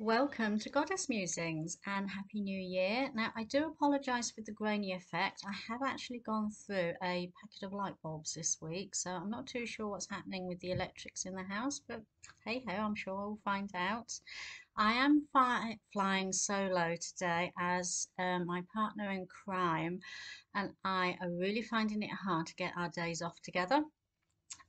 Welcome to Goddess Musings and Happy New Year. Now, I do apologise for the grainy effect. I have actually gone through a packet of light bulbs this week, so I'm not too sure what's happening with the electrics in the house, but hey ho, I'm sure we'll find out. I am flying solo today as um, my partner in crime and I are really finding it hard to get our days off together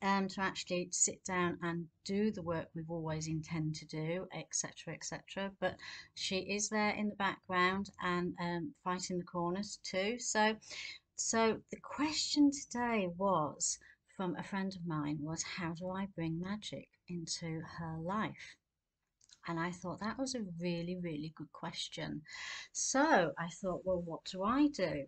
um, to actually sit down and do the work we've always intend to do, etc., etc. But she is there in the background and um, fighting the corners too. So, so the question today was from a friend of mine was how do I bring magic into her life? And I thought that was a really, really good question. So I thought, well, what do I do?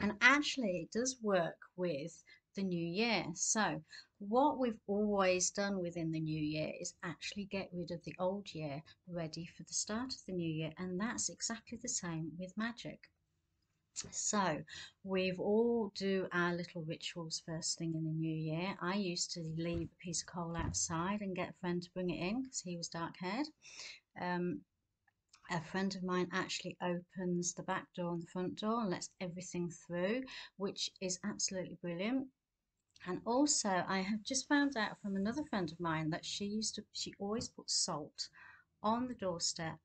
And actually, it does work with the new year. So, what we've always done within the new year is actually get rid of the old year, ready for the start of the new year, and that's exactly the same with magic. So, we've all do our little rituals first thing in the new year. I used to leave a piece of coal outside and get a friend to bring it in because he was dark haired. Um, a friend of mine actually opens the back door and the front door and lets everything through, which is absolutely brilliant. And also, I have just found out from another friend of mine that she used to, she always puts salt on the doorstep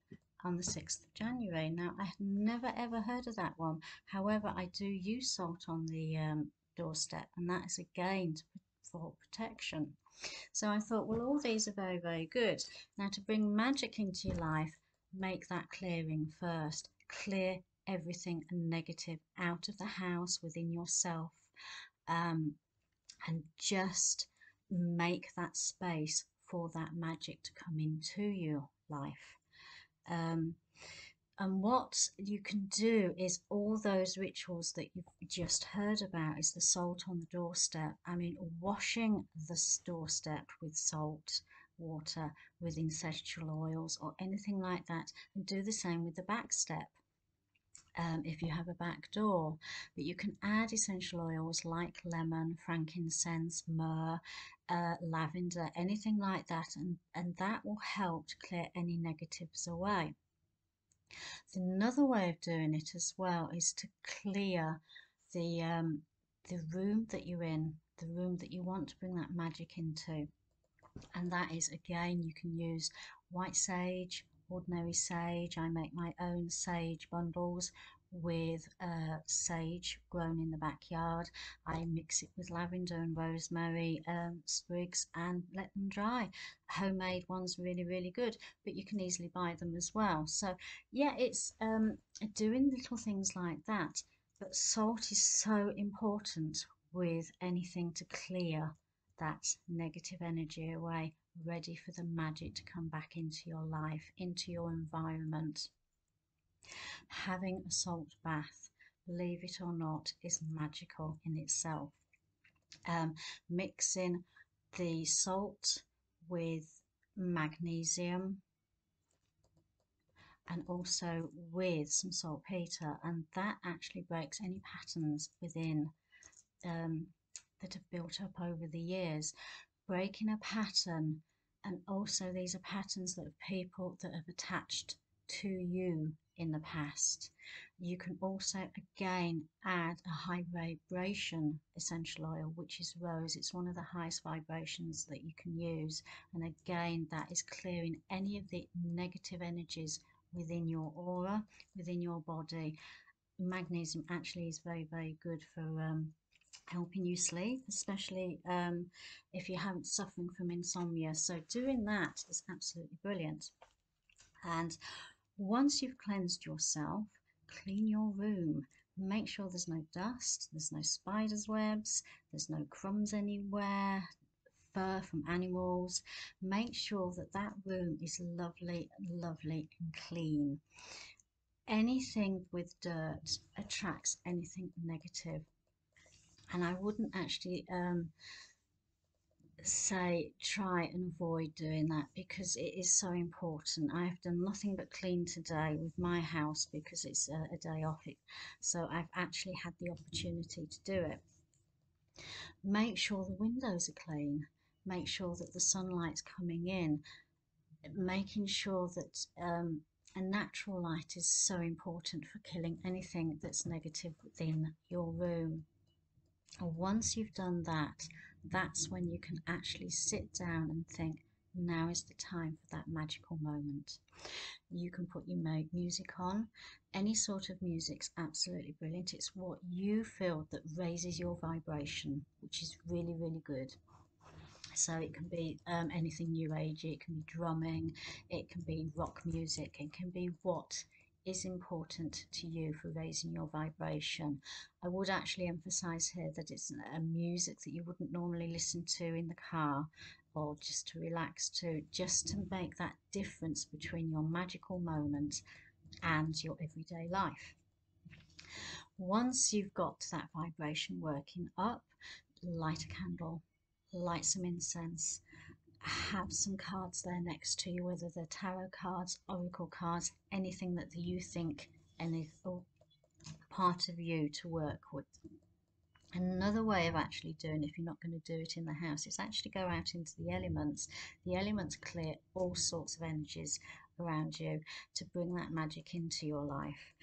on the 6th of January. Now, I had never ever heard of that one. However, I do use salt on the um, doorstep, and that is again for protection. So I thought, well, all these are very, very good. Now, to bring magic into your life, make that clearing first. Clear everything negative out of the house within yourself. Um, and just make that space for that magic to come into your life. Um, and what you can do is all those rituals that you've just heard about is the salt on the doorstep. I mean, washing the doorstep with salt water with essential oils or anything like that and do the same with the back step um, if you have a back door. But you can add essential oils like lemon, frankincense, myrrh, uh, lavender, anything like that, and, and that will help to clear any negatives away. Another way of doing it as well is to clear the um, the room that you're in, the room that you want to bring that magic into. And that is again, you can use white sage, ordinary sage. I make my own sage bundles with uh, sage grown in the backyard. I mix it with lavender and rosemary um, sprigs and let them dry. Homemade ones really, really good, but you can easily buy them as well. So yeah, it's um, doing little things like that. But salt is so important with anything to clear that negative energy away ready for the magic to come back into your life, into your environment. Having a salt bath, believe it or not, is magical in itself. Um, mixing the salt with magnesium and also with some saltpeter and that actually breaks any patterns within um, that have built up over the years breaking a pattern and also these are patterns that people that have attached to you in the past. You can also again add a high vibration essential oil, which is rose. It's one of the highest vibrations that you can use. And again, that is clearing any of the negative energies within your aura, within your body. Magnesium actually is very, very good for um, helping you sleep, especially um, if you haven't suffering from insomnia. So doing that is absolutely brilliant. And once you've cleansed yourself, clean your room. Make sure there's no dust, there's no spiders' webs, there's no crumbs anywhere, fur from animals. Make sure that that room is lovely, lovely and clean. Anything with dirt attracts anything negative and I wouldn't actually um, say try and avoid doing that because it is so important. I have done nothing but clean today with my house because it's a, a day off it, so I've actually had the opportunity to do it. Make sure the windows are clean. Make sure that the sunlight's coming in. making sure that um, a natural light is so important for killing anything that's negative within your room. Once you've done that, that's when you can actually sit down and think, now is the time for that magical moment. You can put your music on. Any sort of music's absolutely brilliant. It's what you feel that raises your vibration, which is really, really good. So it can be um, anything new agey, it can be drumming, it can be rock music, it can be what is important to you for raising your vibration. I would actually emphasize here that it's a music that you wouldn't normally listen to in the car or just to relax to, just to make that difference between your magical moment and your everyday life. Once you've got that vibration working up, light a candle, light some incense, have some cards there next to you, whether they're tarot cards, oracle cards, anything that you think any part of you to work with. Another way of actually doing, if you're not going to do it in the house, is actually go out into the elements. The elements clear all sorts of energies around you to bring that magic into your life.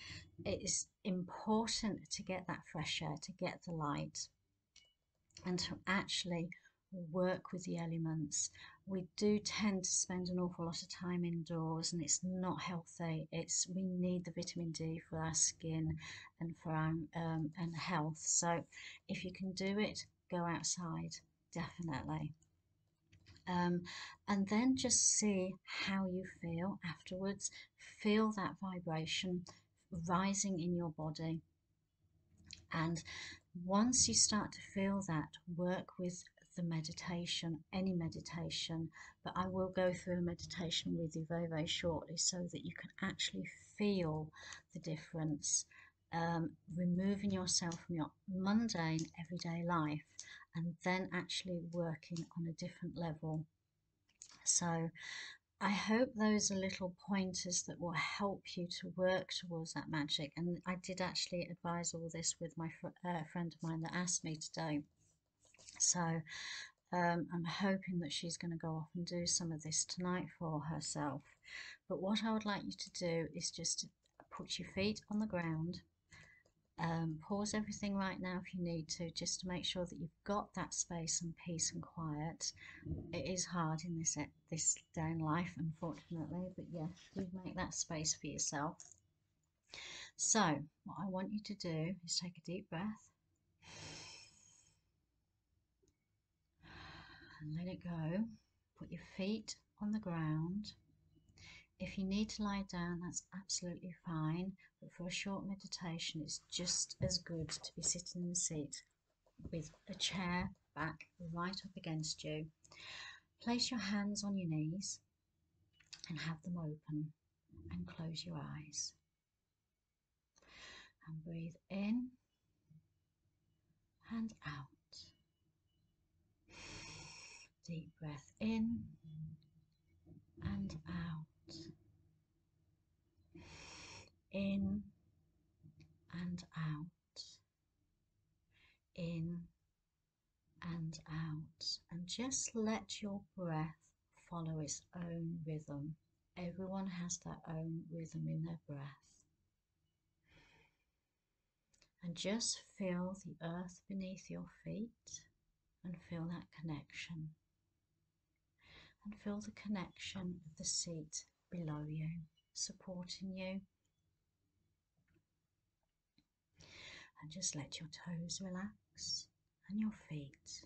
It is important to get that fresh air, to get the light, and to actually work with the elements. We do tend to spend an awful lot of time indoors and it's not healthy. It's we need the vitamin D for our skin and for our um, and health. So if you can do it, go outside, definitely. Um, and then just see how you feel afterwards. Feel that vibration rising in your body. And once you start to feel that, work with the meditation, any meditation, but I will go through a meditation with you very, very shortly so that you can actually feel the difference, um, removing yourself from your mundane everyday life and then actually working on a different level. So I hope those are little pointers that will help you to work towards that magic. And I did actually advise all this with my fr uh, friend of mine that asked me today. So um, I'm hoping that she's going to go off and do some of this tonight for herself. But what I would like you to do is just put your feet on the ground. Um, pause everything right now if you need to, just to make sure that you've got that space and peace and quiet. It is hard in this this day in life, unfortunately, but yeah, you make that space for yourself. So, what I want you to do is take a deep breath and let it go. Put your feet on the ground. If you need to lie down, that's absolutely fine. But for a short meditation, it's just as good to be sitting in the seat with a chair back right up against you. Place your hands on your knees and have them open and close your eyes. And breathe in and out. Deep breath in and out. In and out. In and out. And just let your breath follow its own rhythm. Everyone has their own rhythm in their breath. And just feel the earth beneath your feet and feel that connection and feel the connection of the seat below you, supporting you. And just let your toes relax and your feet.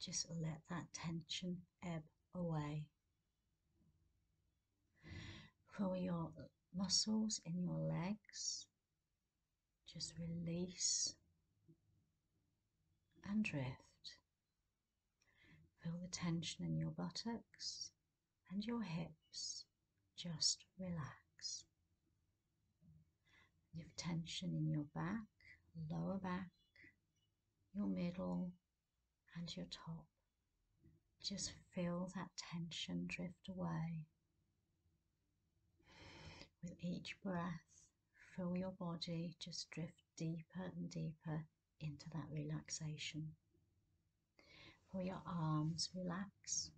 Just let that tension ebb away. For your muscles in your legs, just release and drift. Feel the tension in your buttocks and your hips. Just relax. You have tension in your back, lower back, your middle, and your top. Just feel that tension drift away. With each breath, feel your body just drift deeper and deeper into that relaxation for your arms relax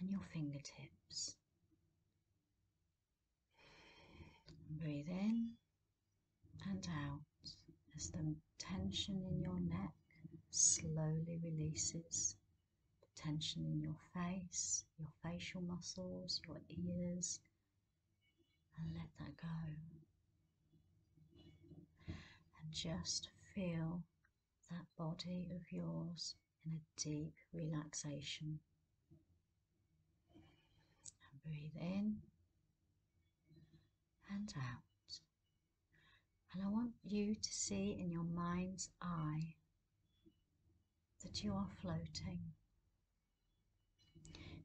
and your fingertips. Breathe in and out as the tension in your neck slowly releases, the tension in your face, your facial muscles, your ears, and let that go. And just feel that body of yours in a deep relaxation. And breathe in and out. And I want you to see in your mind's eye that you are floating.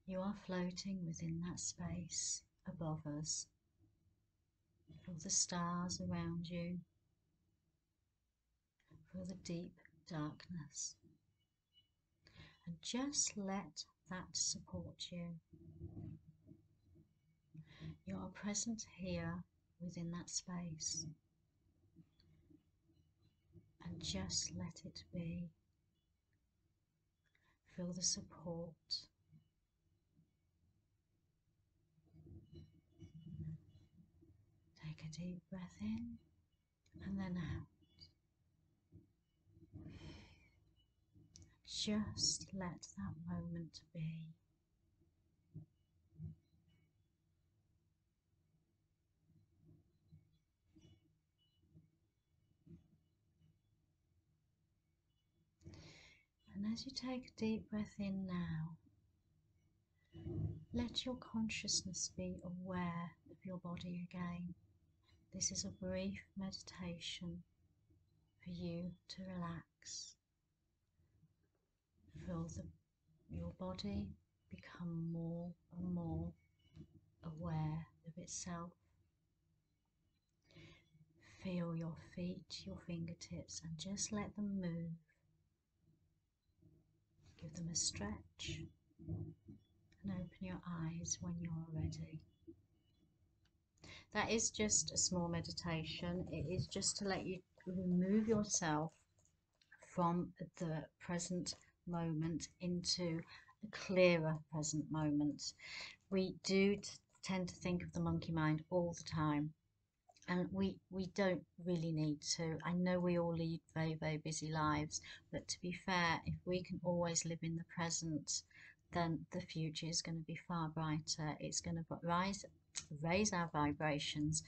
You are floating within that space above us. for the stars around you. for the deep darkness. And just let that support you. You are present here within that space. And just let it be. Feel the support. Take a deep breath in and then out. Just let that moment be. And as you take a deep breath in now, let your consciousness be aware of your body again. This is a brief meditation for you to relax. Feel the, your body become more and more aware of itself. Feel your feet, your fingertips, and just let them move Give them a stretch and open your eyes when you're ready. That is just a small meditation. It is just to let you remove yourself from the present moment into a clearer present moment. We do tend to think of the monkey mind all the time and we we don't really need to. I know we all lead very very busy lives but to be fair if we can always live in the present then the future is going to be far brighter. It's going to rise raise our vibrations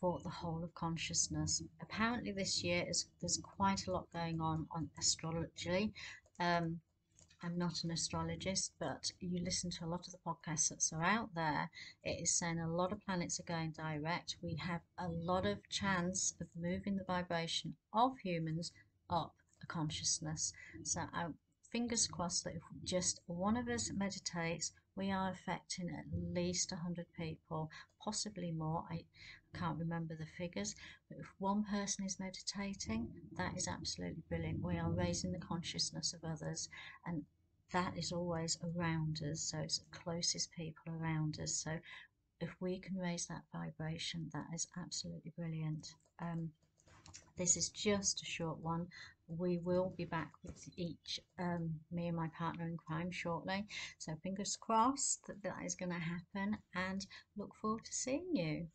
for the whole of consciousness. Apparently this year is there's quite a lot going on on astrology um, I'm not an astrologist, but you listen to a lot of the podcasts that are out there, it is saying a lot of planets are going direct. We have a lot of chance of moving the vibration of humans up a consciousness. So I fingers crossed that if just one of us meditates, we are affecting at least 100 people, possibly more. I can't remember the figures, but if one person is meditating, that is absolutely brilliant. We are raising the consciousness of others, and that is always around us. So it's the closest people around us. So if we can raise that vibration, that is absolutely brilliant. Um, this is just a short one. We will be back with each, um, me and my partner in crime shortly. So fingers crossed that that is going to happen and look forward to seeing you.